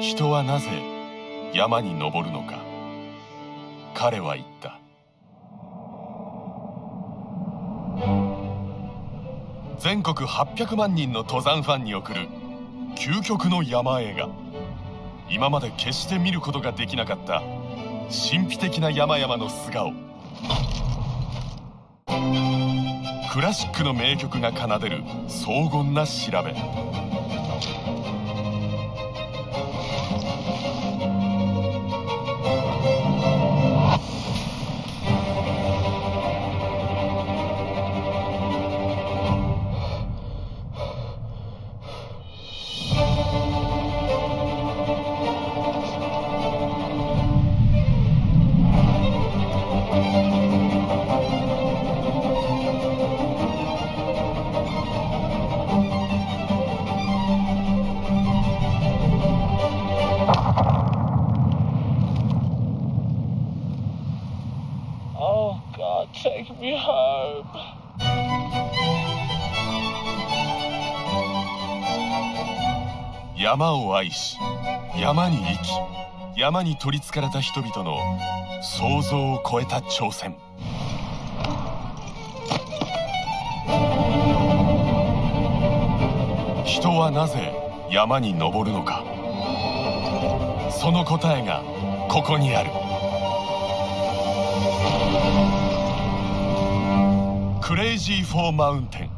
人はなぜ山に登るのか。彼は言った。全国800万人の登山ファンに送る究極の山映画。今まで決して見ることができなかった神秘的な山々の素顔。クラシックの名曲が奏でる荘厳な調べ。山を愛し山に生き山に取りつかれた人々の想像を超えた挑戦。人はなぜ山に登るのか。その答えがここにある。クレイジー・フォー・マウンテン。